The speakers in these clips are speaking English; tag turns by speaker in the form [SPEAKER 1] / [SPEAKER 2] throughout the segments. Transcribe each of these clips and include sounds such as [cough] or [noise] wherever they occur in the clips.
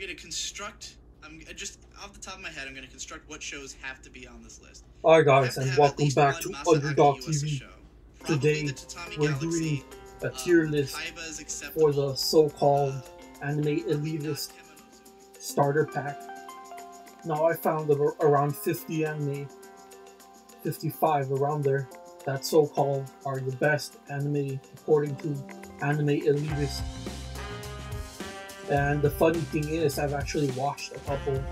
[SPEAKER 1] gonna construct. I'm just off the top of my head. I'm gonna construct what shows have to be on this list.
[SPEAKER 2] Alright guys, and welcome back to Underdog TV.
[SPEAKER 1] show.
[SPEAKER 2] Today, we're
[SPEAKER 1] Galaxy,
[SPEAKER 2] doing a
[SPEAKER 1] um,
[SPEAKER 2] tier list for the so-called
[SPEAKER 1] uh,
[SPEAKER 2] anime elitist starter pack. Now I found around 50 anime, 55 around there, that so-called are the best anime according to Anime Elitist. And the funny thing is, I've actually watched a couple,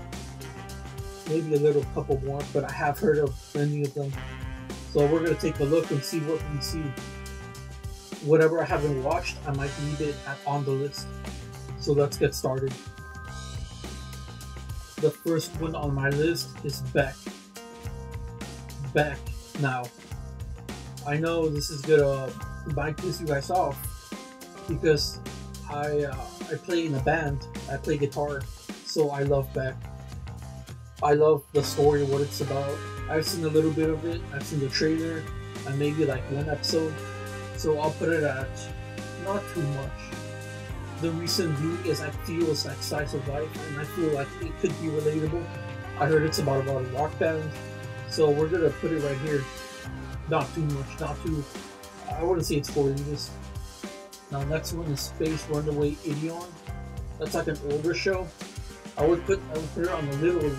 [SPEAKER 2] maybe a little couple more, but I have heard of many of them. So we're gonna take a look and see what we see. Whatever I haven't watched, I might leave it at, on the list. So let's get started. The first one on my list is Beck. Beck. Now, I know this is gonna piss you guys off because I uh, I play in a band. I play guitar, so I love Beck. I love the story, what it's about. I've seen a little bit of it. I've seen the trailer and maybe like one episode. So I'll put it at not too much the recent view is I feel it's like slice of life, and I feel like it could be relatable. I heard it's about about a rock band, so we're gonna put it right here. Not too much, not too. I wouldn't say it's for elitist. Now next one is Space Runaway Ideon. That's like an older show. I would put I would put it on the little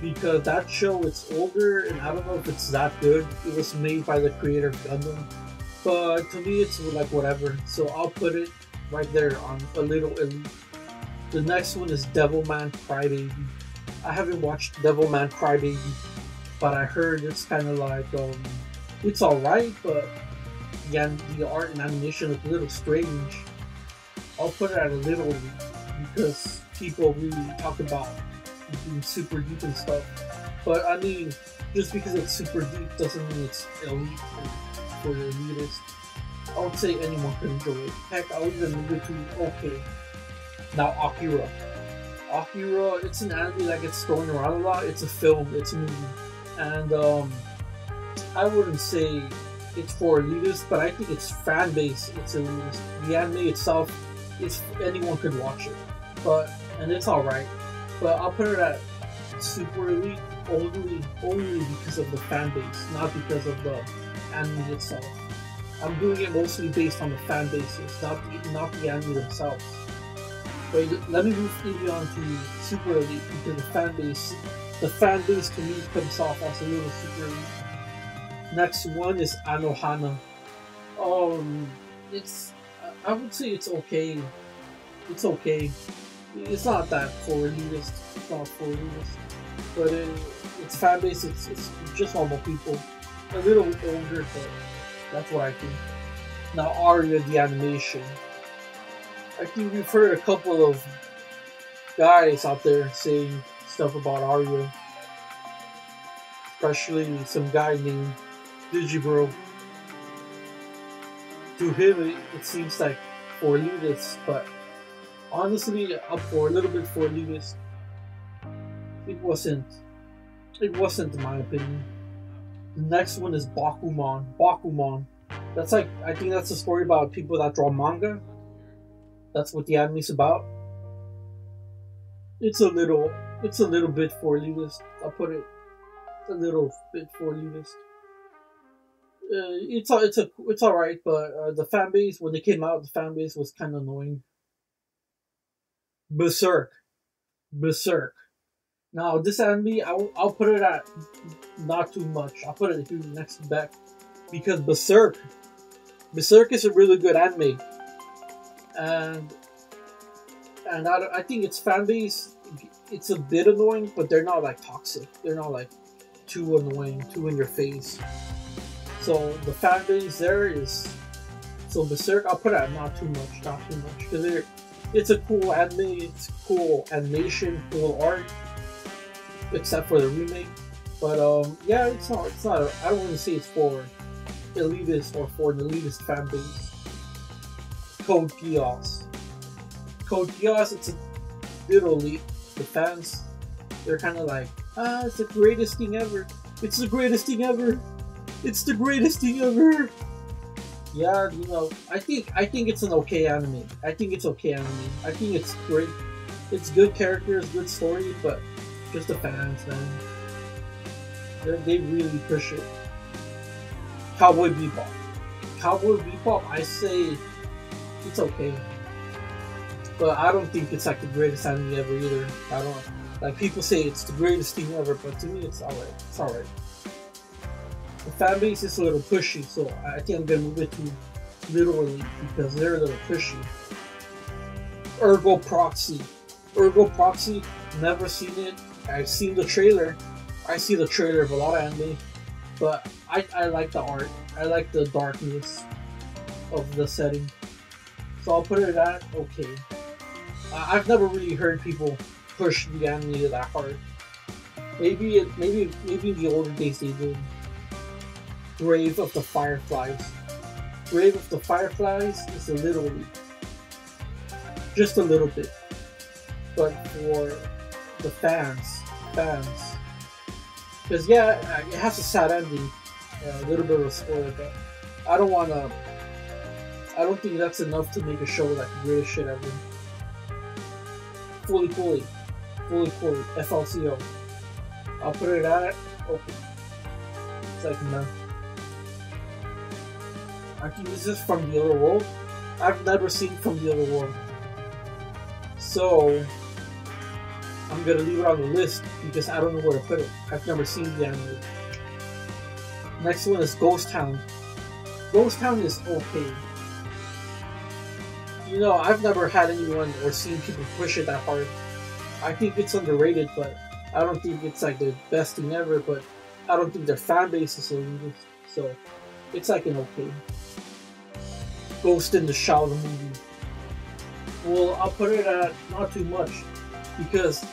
[SPEAKER 2] because that show it's older and I don't know if it's that good. It was made by the creator of Gundam, but to me it's like whatever. So I'll put it right there on a little elite. The next one is Devilman Crybaby. I haven't watched Devilman Crybaby, but I heard it's kind of like um, it's alright, but again the art and animation is a little strange. I'll put it at a little because people really talk about being super deep and stuff. But I mean, just because it's super deep doesn't mean it's elite for the elitist. I would say anyone can enjoy it. Heck, I would even move it to okay. Now Akira. Akira, it's an anime that gets thrown around a lot. It's a film, it's a movie. And um I wouldn't say it's for elitists, but I think it's fan base, it's elitist. The anime itself, it's anyone could watch it. But and it's alright. But I'll put it at super elite only only because of the fan base, not because of the anime itself. I'm doing it mostly based on the fan bases, not the, not the anime themselves. But let me move Evian to Super Elite because the fan base, the fan base to me comes off as a little Super Elite. Next one is Anohana. Um, it's I would say it's okay. It's okay. It's not that for. It's not for but it, it's fan base. It's, it's just normal people, a little older, but that's what I think. Now, Aria, the animation. I think we've heard a couple of guys out there saying stuff about Aria. Especially some guy named Digibro. To him, it, seems like for elitists, but honestly, up for a little bit for elitists. It wasn't. It wasn't, in my opinion. The next one is Bakuman. Bakuman. That's like I think that's a story about people that draw manga. That's what the anime's about. It's a little it's a little bit for elitist. I'll put it a little bit for elitist. Uh, it's a, it's a it's alright, but uh, the fan base when they came out, the fan base was kind of annoying. Berserk, Berserk. Now this anime, I'll, I'll put it at not too much. I'll put it here next back because Berserk, Berserk is a really good anime, and and I, I think its fan base, it's a bit annoying, but they're not like toxic. They're not like too annoying, too in your face. So the base there is so Berserk. I'll put at not too much, not too much because it's a cool anime. It's cool animation, cool art except for the remake. But um, yeah, it's not. It's not. I don't want to say it's for elitist or for an elitist fan. Code Geass. Code Geass. It's a little elite. The fans, they're kind of like, ah, it's the greatest thing ever. It's the greatest thing ever. It's the greatest thing ever. Yeah, you know, I think I think it's an okay anime. I think it's okay anime. I think it's great. it's good characters, good story, but just the fans, man. They're, they really push it. Cowboy Bebop. Cowboy Bebop, I say it's okay. But I don't think it's like the greatest anime ever either. I don't like people say it's the greatest thing ever, but to me it's alright. It's alright. The fan base is a little pushy, so I think I'm gonna move it to literally because they're a little pushy. Ergo Proxy. Ergo Proxy, never seen it. I've seen the trailer. I see the trailer of a lot of anime, but I, I like the art. I like the darkness of the setting. So I'll put it at okay. I've never really heard people push the anime that hard. Maybe it, maybe maybe in the older days they did. Grave of the Fireflies. Grave of the Fireflies is a little weak. Just a little bit. But for the fans, fans. Because yeah, uh, it has a sad ending. a little bit of a spoiler, but I don't want to. I don't think that's enough to make a show like the greatest shit ever. Fully, fully, fully, fully. FLCL. I'll put it at open. It's like no. I think this is from the other world. I've never seen from the other world. So I'm gonna leave it on the list because I don't know where to put it. I've never seen the anime. Next one is Ghost Town. Ghost Town is okay. You know, I've never had anyone or seen people push it that hard. I think it's underrated, but I don't think it's like the best thing ever, but I don't think their fan base is elitist. So it's like an okay. Ghost in the Shell movie. Well, I'll put it at not too much because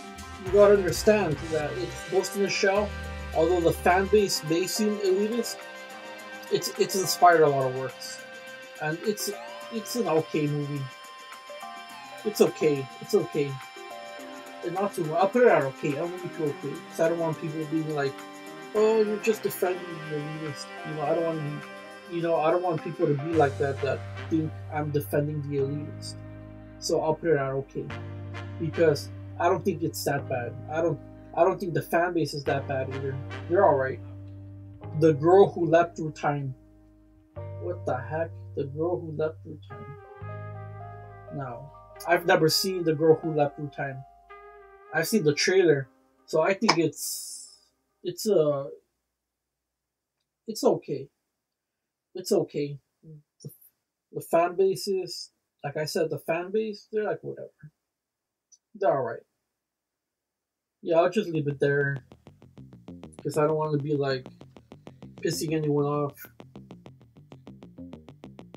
[SPEAKER 2] you gotta understand that it's Ghost in the Shell. Although the fan base may seem elitist, it's it's inspired a lot of works, and it's it's an okay movie. It's okay. It's okay. And not too much. I'll put it at okay. I want it to okay because I don't want people being like, "Oh, you're just defending the elitist." You know, I don't want you know I don't want people to be like that that think I'm defending the elitist. So I'll put it at okay because I don't think it's that bad. I don't I don't think the fan base is that bad either. They're alright. The girl who leapt through time. What the heck? The girl who leapt through time. No. I've never seen the girl who leapt through time. I've seen the trailer. So I think it's it's a uh, it's okay. It's okay. The, the fan base is like I said, the fan base, they're like whatever. They're alright. Yeah, I'll just leave it there. Because I don't want to be like pissing anyone off.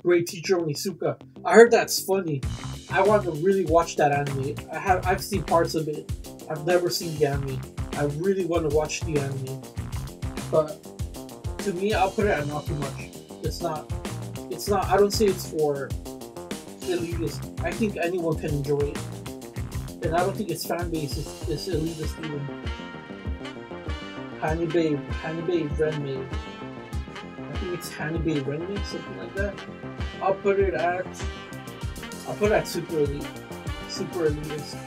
[SPEAKER 2] Great teacher Onizuka. I heard that's funny. I want to really watch that anime. I have I've seen parts of it. I've never seen the anime. I really want to watch the anime. But to me I'll put it at not too much. It's not it's not I don't say it's for elitist. I think anyone can enjoy it and I don't think its fan base is, is elitist even. Hannibal, Hannibal Renmei. I think it's Hannibal Renmei, something like that. I'll put it at, I'll put it at super elite, super elitist,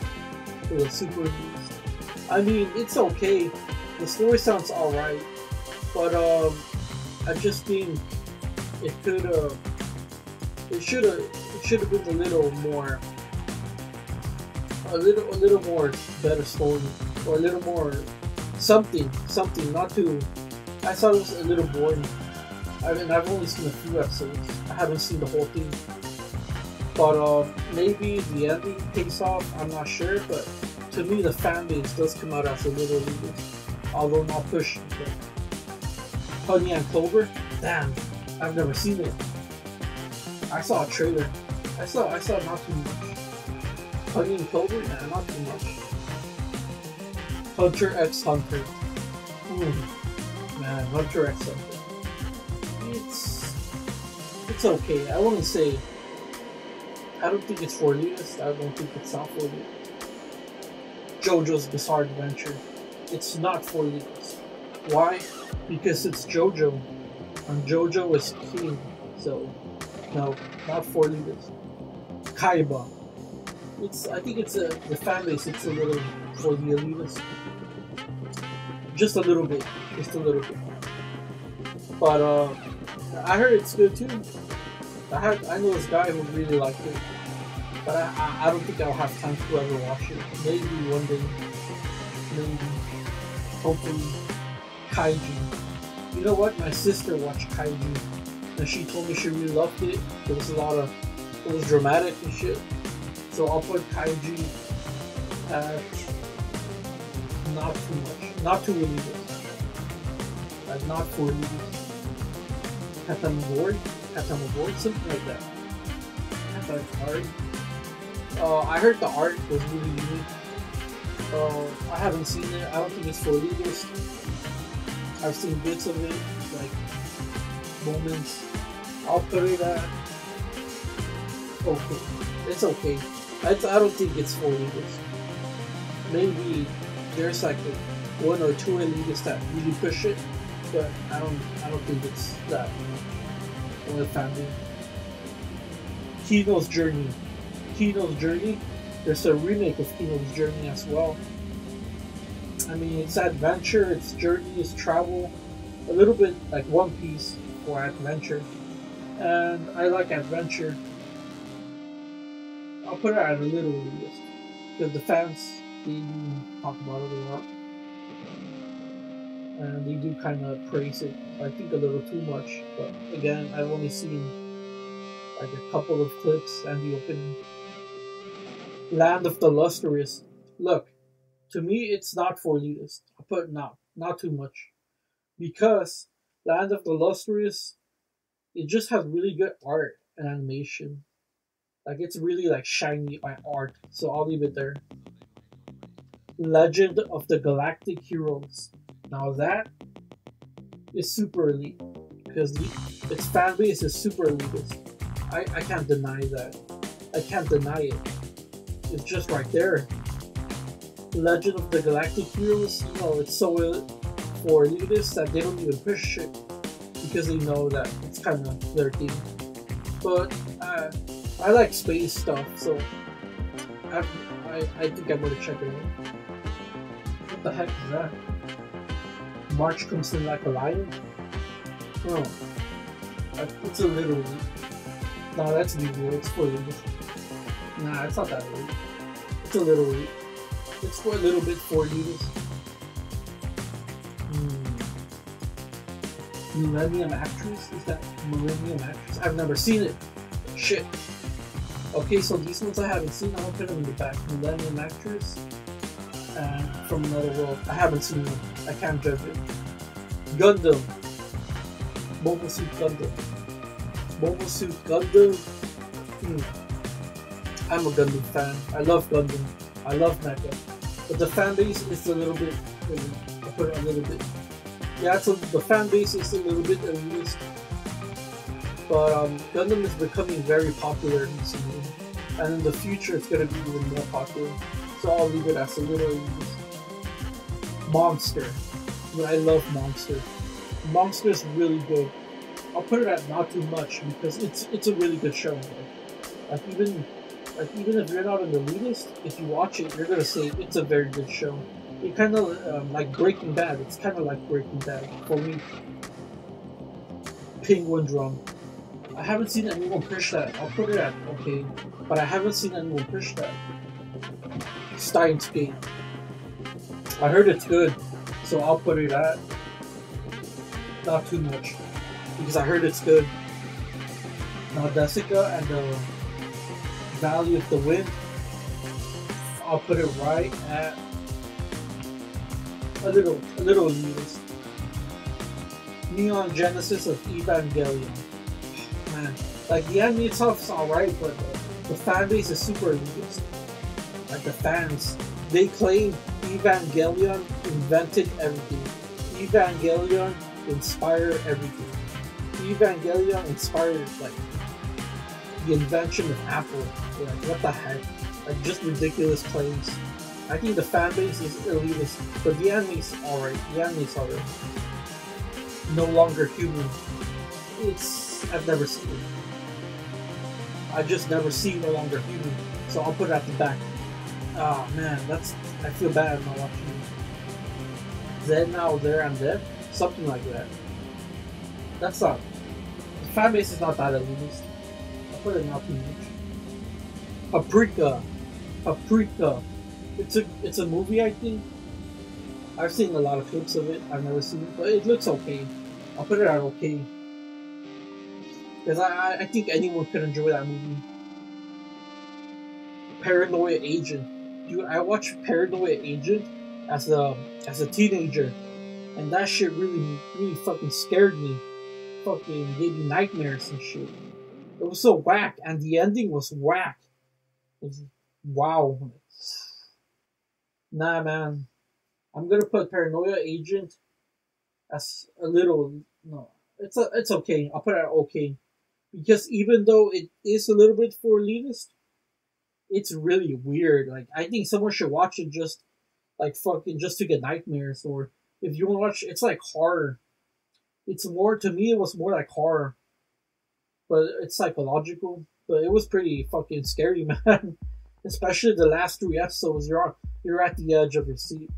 [SPEAKER 2] or super elitist. I mean, it's okay. The story sounds alright, but um, I just think it could have, it should have, it should have been a little more a little a little more better story or a little more something something not too I thought it was a little boring. I mean I've only seen a few episodes. I haven't seen the whole thing. But uh, maybe the ending takes off. I'm not sure but to me the fan base does come out as a little leader although not pushed Honey and Clover? Damn I've never seen it I saw a trailer I saw I saw not too much and Clover? Nah, not too much. Hunter x Hunter. Hmm. Man, Hunter x Hunter. It's it's okay. I wouldn't say. I don't think it's for elitists. I don't think it's not for elitists. JoJo's Bizarre Adventure. It's not for elitists. Why? Because it's JoJo, and JoJo is king. So, no, not for elitists. Kaiba. it's I think it's a the fan base. It's a little for the elitists, just a little bit, just a little bit. But uh, I heard it's good too. I had I know this guy who really liked it, but I, I, I don't think I'll have time to ever watch it. Maybe one day, maybe, hopefully, Kaiji. You know what? My sister watched Kaiji, and she told me she really loved it. There was a lot of, it was dramatic and shit. So I'll put Kaiji at not too much, not too good. At not for really Katamagori, Katamagori, something like that. Katamagori. Uh, I heard the art was really unique. Uh, I haven't seen it. I don't think it's for elitists. I've seen bits of it, like moments. At okay. It's okay. I, I don't think it's for elitists. Maybe there's like one or two elitists that really push it, but I don't I don't think it's that or the family. Kino's Journey. Kino's Journey. There's a remake of Kino's Journey as well. I mean, it's adventure, it's journey, it's travel, a little bit like One Piece for adventure. And I like adventure. I'll put it at a little list because the fans they do talk about it a lot, and they do kind of praise it. I think a little too much, but again, I've only seen like a couple of clips and the opening. Land of the Lustrous. Look, to me, it's not for elitists. I put not, not too much, because Land of the Lustrous, it just has really good art and animation. Like it's really like shiny art, so I'll leave it there. Legend of the Galactic Heroes. Now that is super elite because its fan base is super elitist. I, I can't deny that. I can't deny it. It's just right there. Legend of the Galactic Heroes, you know, it's so for elitists that they don't even push it because they know that it's kind of their thing. But uh, I like space stuff, so I, I, I think I'm gonna check it out. What the heck is that? March comes in like a lion? Oh. It's a little. No, that's legal. It's for legal. Nah, it's not that weak. It's a little. For a little bit for you. Hmm. Millennium Actress? Is that Millennium Actress? I've never seen it. Shit. Okay, so these ones I haven't seen. I'll put them in the back. Millennium Actress and From Another World. I haven't seen them. I can't judge it. Gundam. Mobile Suit Gundam. Mobile Suit Gundam. Hmm. I'm a Gundam fan. I love Gundam. I love Mecha. But the fan base is a little bit. I put it a little bit. Yeah, so the fan base is a little bit elitist. But um, Gundam is becoming very popular recently. And in the future, it's going to be even more popular. So I'll leave it as a little elitist. Monster. I love Monster. Monster is really good. I'll put it at not too much because it's it's a really good show. Like even like even if you're not an elitist, if you watch it, you're gonna say it's a very good show. It kind of um, like Breaking Bad. It's kind of like Breaking Bad for me. Penguin Drum. I haven't seen anyone push that. I'll put it at okay, but I haven't seen anyone push that. Steins Gate. I heard it's good, so I'll put it at not too much because I heard it's good. Now Desica and the Valley of the Wind, I'll put it right at a little, a little news. Neon Genesis of Evangelion. Man, like the anime itself is alright, but the, the fan base is super elitist. Like the fans, they claim Evangelion invented everything. Evangelion inspired everything. Evangelion inspired like the invention of Apple. Like what the heck? Like just ridiculous claims. I think the fan base is elitist, but the anime's alright. The anime's alright. No longer human. It's I've never seen it. I just never seen No Longer Human. So I'll put it at the back. Oh man, that's I feel bad not watching it. Then now there and there, something like that. That's not. The fan base is not that elitist. Put it not. Paprika, Paprika. It's a it's a movie I think. I've seen a lot of clips of it. I've never seen it, but it looks okay. I'll put it at okay. Because I, I think anyone could enjoy that movie. Paranoia Agent. Dude, I watched Paranoia Agent as a as a teenager, and that shit really really fucking scared me. Fucking gave me nightmares and shit. It was so whack, and the ending was whack. Was, wow. Nah, man. I'm gonna put Paranoia Agent as a little no. It's a it's okay. I'll put it okay because even though it is a little bit for elitist, it's really weird. Like I think someone should watch it just like fucking just to get nightmares, or if you want to watch, it's like horror. It's more to me. It was more like horror, but it's psychological. But it was pretty fucking scary, [laughs] man. Especially the last three episodes. You're you're at the edge of your seat.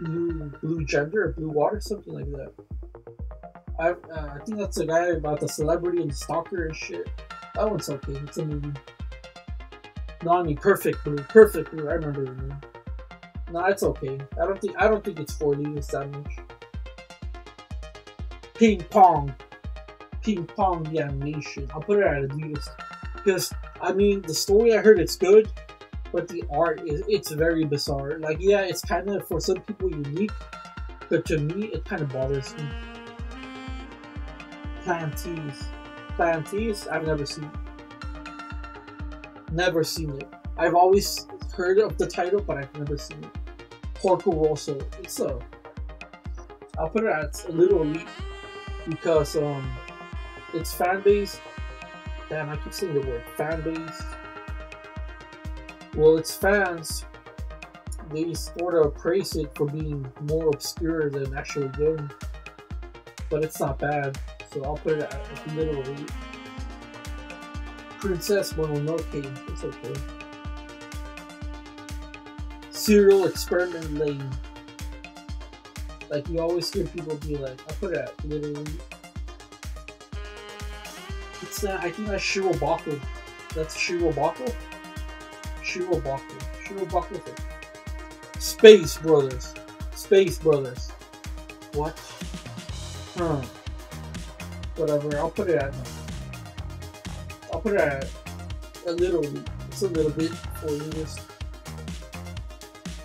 [SPEAKER 2] Blue blue gender blue water, something like that. I uh, I think that's a guy about the celebrity and the stalker and shit. That one's okay. It's a movie. No, I mean perfect blue, perfect blue. I remember the name. No, it's okay. I don't think I don't think it's for It's that much. Ping pong, ping pong the animation. I'll put it at Adidas because I mean the story I heard it's good, but the art is it's very bizarre. Like yeah, it's kind of for some people unique, but to me it kind of bothers me. Plantees. Plantees, I've never seen. Never seen it. I've always heard of the title, but I've never seen it. Porco Rosso. It's a. I'll put it at a little elite because um, its fan base. Damn, I keep saying the word fan base. Well, its fans, they sort of praise it for being more obscure than actually good, but it's not bad so I'll put it at little elite. Princess Mononoke, it's okay. Serial Experiment Lain. Like you always hear people be like, I'll put it at little It's uh, I think that's Shirobako. That's Shirobako? Shirobako. Shirobako. Space Brothers. Space Brothers. What? Huh whatever. I'll put it at. I'll put it at a little. It's a little bit for elitist.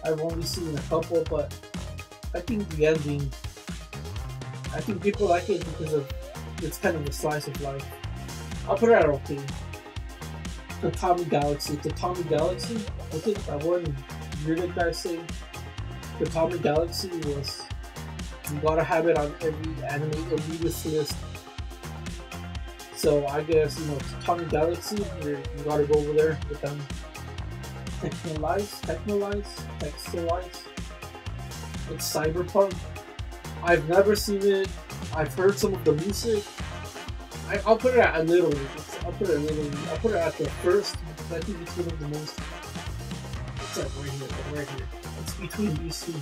[SPEAKER 2] I've only seen a couple, but I think the ending. I think people like it because of it's kind of a slice of life. I'll put it at okay. Tatami Galaxy. Tatami Galaxy. I think that one weird guy say Tatami Galaxy was you gotta have it on every anime elitist list so I guess, you know, Tommy Galaxy, you gotta go over there with them. Texhnolyze, Texhnolyze, Textilize. It's Cyberpunk. I've never seen it. I've heard some of the music. I, will put it at a little. I'll put it a little. I'll put it at the first. I think it's one of the most. It's like right here, right here. It's between these two.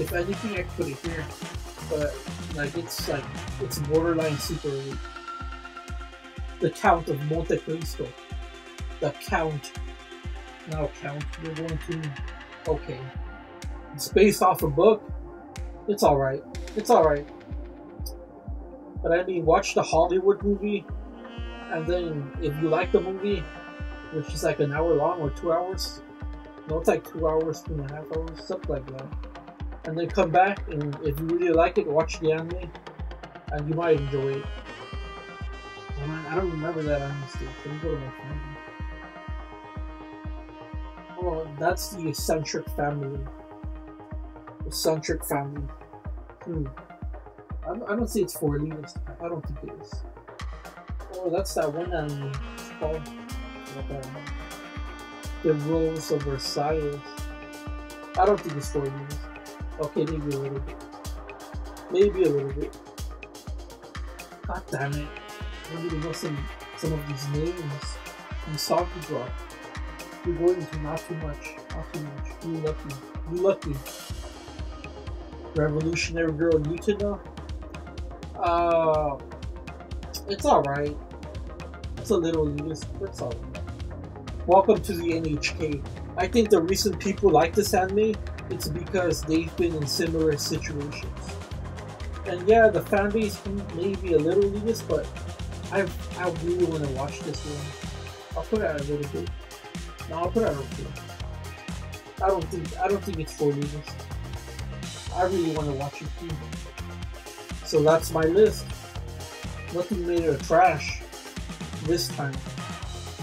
[SPEAKER 2] If anything, I could put it here, but like it's like it's borderline super elite the Count of Monte Cristo. The Count. Now Count, we're going to... Okay. It's based off a book. It's alright. It's alright. But I mean, watch the Hollywood movie, and then if you like the movie, which is like an hour long or two hours, no, it's like two hours, two and a half hours, something like that. And then come back, and if you really like it, watch the anime, and you might enjoy it. I don't remember that honestly. Can you go to my phone? Oh, that's the eccentric family. Eccentric family. Hmm. I, I don't see it's four elitists. I don't think it is. Oh, that's that one anime. Um, it's called. Um, the Rose of Versailles. I don't think it's four elitists. Okay, maybe a little bit. Maybe a little bit. God damn it. I need to know some some of these names. Misaki drop. You're going into not too much. Not too much. You lucky. You lucky. Revolutionary Girl Utena. Uh, it's alright. It's a little elitist, but it's alright. Welcome to the NHK. I think the reason people like this anime it's because they've been in similar situations. And yeah, the fan base may be a little elitist, but I I really want to watch this one. I'll put it at a little bit. No, I'll put it at a little I don't think I don't think it's for elitists. I really want to watch it too. So that's my list. Nothing made it a trash this time.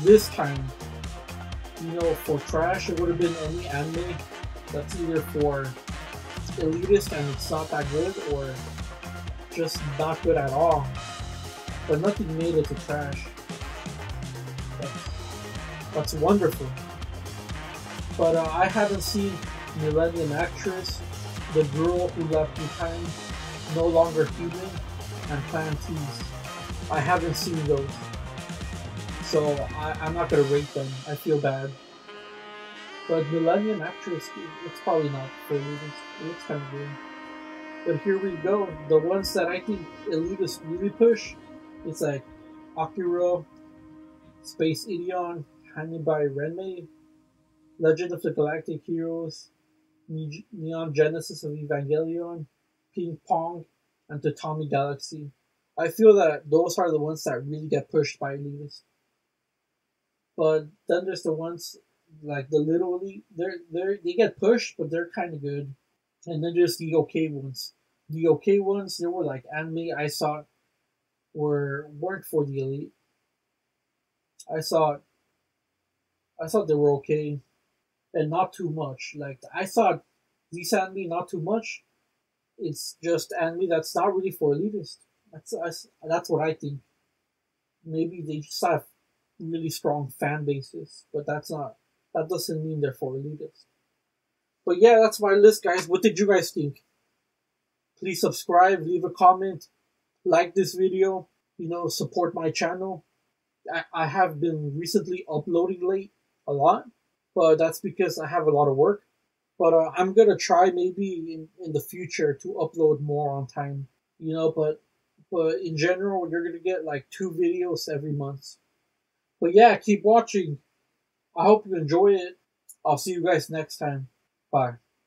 [SPEAKER 2] This time, you know, for trash, it would have been any anime that's either for elitist and it's not that good, or just not good at all. But nothing made it to trash. That's, that's wonderful. But uh, I haven't seen Millennium Actress, The Girl Who Left Behind, No Longer Human, and Plan T's. I haven't seen those. So I, I'm not gonna rate them. I feel bad. But Millennium Actress, it's probably not for elitists. It looks kind of good. But here we go. The ones that I think elitists really push, it's like Akira, Space Hanging by Renmei, Legend of the Galactic Heroes, Neon Genesis of Evangelion, Ping Pong, and Tatami Galaxy. I feel that those are the ones that really get pushed by elitists. But then there's the ones like the literally they're they're they get pushed, but they're kind of good. And then there's the okay ones. The okay ones, they were like anime I saw were weren't for the elite. I thought I thought they were okay, and not too much. Like I thought these anime not too much. It's just anime that's not really for elitists. That's that's, what I think. Maybe they just have really strong fan bases, but that's not that doesn't mean they're for elitists. But yeah, that's my list, guys. What did you guys think? Please subscribe, leave a comment, like this video, you know, support my channel. I, I have been recently uploading late a lot, but that's because I have a lot of work. But uh, I'm gonna try maybe in, in the future to upload more on time, you know. But but in general, you're gonna get like two videos every month. But yeah, keep watching. I hope you enjoy it. I'll see you guys next time. Bye.